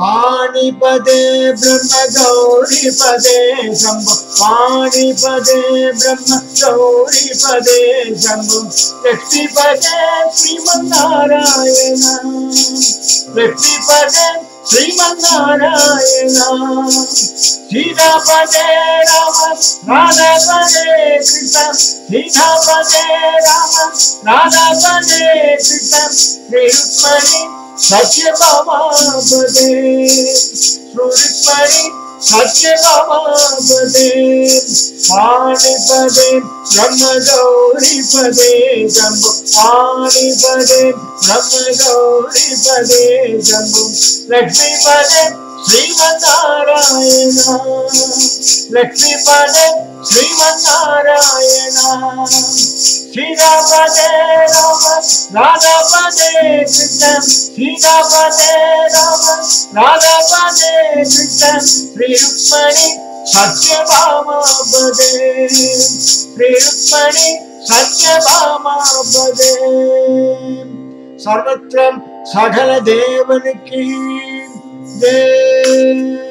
वाणिपदे ब्रह्म गौरीपदे शम्भु वाणिपदे ब्रह्म गौरीपदे शम्भु लक्ष्मीपदे श्रीमन्नारायण। लक्ष्मीपदे श्रीमन्नारायण। सीतापदे राम। राधापदे कृष्ण। सीतापदे राम। राधापदे कृष्ण। சத்யபாமாபதே ஸ்ருதிஸ்மரி சத்யபாமாபதே பாணிபதே பிரம்மகௌரிபதே ஜம்பு. பாணிபதே பிரம்மகௌரிபதே ஜம்பு. லக்ஷ்மிபதே ஸ்ரீமநாராயண லக்ஷ்மிபதே ஸ்ரீமநாராயண लक्ष्मीपदे श्रीमन्नारायण लक्ष्मीपदे श्रीमन्नारायण सीतापदे राम राधापदे कृष्ण सीतापदे राम राधापदे कृष्ण श्रीरुक्मणि सत्यभामापदे श्रीरुक्मणि सत्यभामापदे सर्वत्र सकल देवन की जय